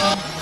Oh.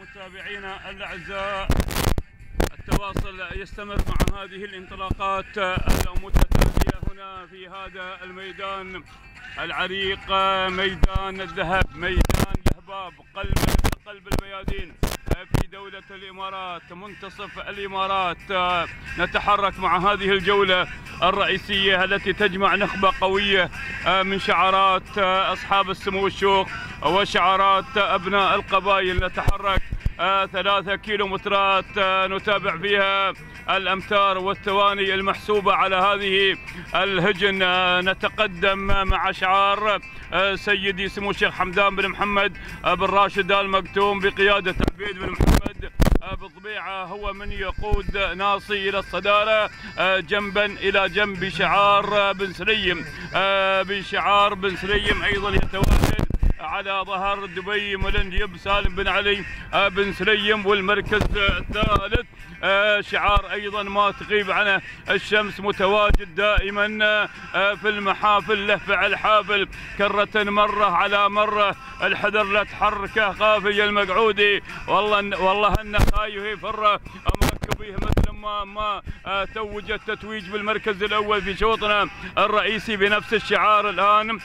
متابعينا الأعزاء التواصل يستمر مع هذه الانطلاقات المتتالية هنا في هذا الميدان العريق ميدان الذهب ميدان الهباب قلب قلب الميادين. دولة الإمارات منتصف الإمارات. نتحرك مع هذه الجولة الرئيسية التي تجمع نخبة قوية من شعارات أصحاب السمو والشوق وشعارات أبناء القبائل. نتحرك ثلاثة كيلومترات نتابع فيها الأمتار والثواني المحسوبة على هذه الهجن. نتقدم مع شعار سيدي سمو الشيخ حمدان بن محمد بن راشد آل مكتوم بقيادة عبيد بن محمد بالطبيعة هو من يقود ناصي إلى الصدارة جنبا إلى جنب بشعار بن سليم بشعار بن سليم أيضا يتواجد على ظهر دبي ملنجيب سالم بن علي بن سليم والمركز الثالث شعار أيضا ما تغيب عنه. الشمس متواجد دائما في المحافل له فعل حافل. كرة مرة على مرة الحذر لا تحركه قافي المقعودي. والله والله انه خايف فره أمرك به مثل ما ما توج التتويج بالمركز الأول في شوطنا الرئيسي بنفس الشعار الآن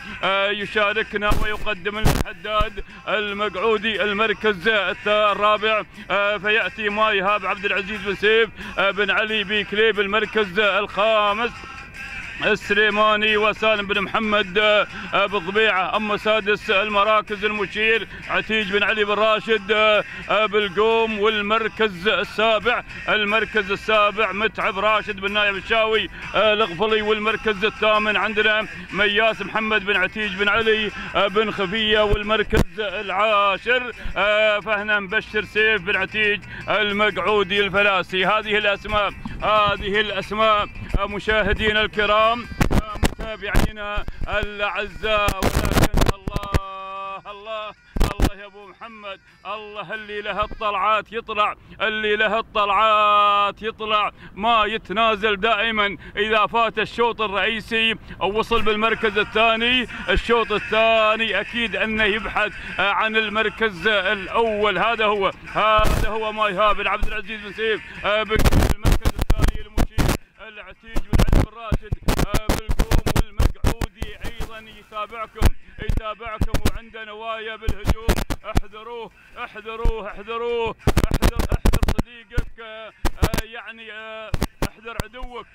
يشاركنا ويقدم الحداد المقعودي المركز الرابع فيأتي ما ايهاب عبد العزيز بن سيف بن علي بكليب المركز الخامس. السليماني وسالم بن محمد آه، بالضبيعة أما سادس المراكز المشير عتيج بن علي بن راشد آه، آه، بالقوم والمركز السابع المركز السابع متعب راشد بن نايف الشاوي الغفلي والمركز الثامن عندنا مياس محمد بن عتيج بن علي بن خفية والمركز العاشر فهنا مبشر سيف بن عتيج المقعودي الفلاسي. هذه الأسماء هذه الأسماء مشاهدينا الكرام متابعينا الأعزاء ولكن الله الله الله يا أبو محمد الله اللي له الطلعات يطلع اللي له الطلعات يطلع. ما يتنازل دائما إذا فات الشوط الرئيسي أو وصل بالمركز الثاني. الشوط الثاني أكيد أنه يبحث عن المركز الأول. هذا هو هذا هو ما يهاب بن عبد العزيز بن سيف المشير العتيج بن علي بن راشد بالقوم والمقعودي أيضا يتابعكم. يتابعكم وعنده نوايا بالهجوم. احذروه احذروه احذروه احذر احذر صديقك آه، آه، يعني آه، احذر عدوك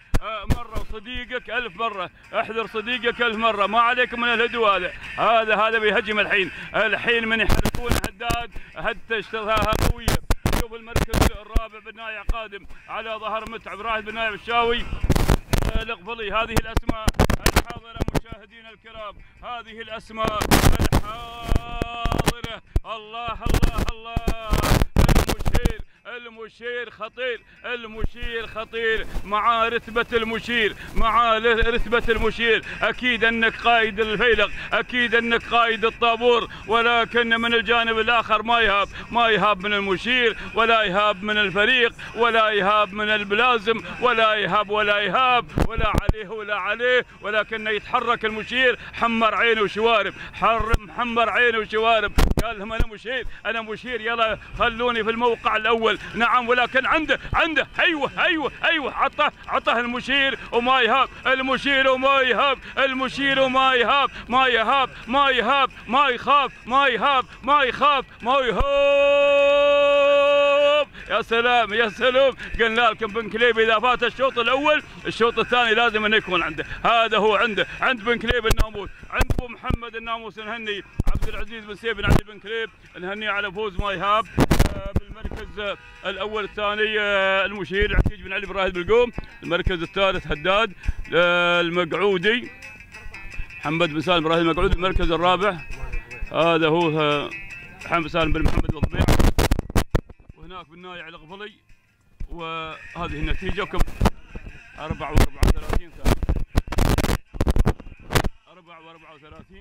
مرة وصديقك ألف مرة. احذر صديقك ألف مرة. ما عليك من الهدو هذا. هذا هذا بيهجم الحين. الحين من يحركون هداد اشتراها قوية. شوف المركز الرابع بالنايع قادم على ظهر متعب. راشد بن نايف الشاوي. القفلي هذه الأسماء الحاضرة مشاهدينا الكرام. هذه الأسماء الحاضره الله الله الله المشير المشير خطير المشير خطير. مع رتبة المشير مع رتبة المشير. أكيد أنك قائد الفيلق أكيد أنك قائد الطابور. ولكن من الجانب الآخر ما يهاب ما يهاب من المشير ولا يهاب من الفريق ولا يهاب من البلازم ولا يهاب ولا يهاب. ولا عليه ولا عليه. ولكن يتحرك المشير. حمر عينه وشوارب. حر محمر عينه وشوارب. قال لهم أنا مشير أنا مشير. يلا خلوني في الموقع الأول. نعم ولكن عنده عنده أيوه أيوه أيوه. عطه عطه المشير وما يهاب المشير وما يهاب المشير وما يهاب ما يهاب ما يهاب ما يخاف ما يهاب ما يخاف ما يهاب. يا سلام يا سلام. قلنا لكم بن كليب إذا فات الشوط الأول الشوط الثاني لازم انه يكون عنده. هذا هو عنده عند بن كليب الناموس عند أبو محمد الناموس نهني عبد العزيز بن سيف بن علي بن كليب نهني على فوز ما يهاب. آه، بالمركز الأول الثاني آه، المشير عتيج بن علي بن راهد بالقوم المركز الثالث هداد آه، المقعودي. محمد بن سالم إبراهيم مقعود المركز الرابع هذا هو آه، محمد سالم بن محمد الضبيع وهناك بالنايع الغفلي وهذه النتيجة وكم؟ 34 كان 34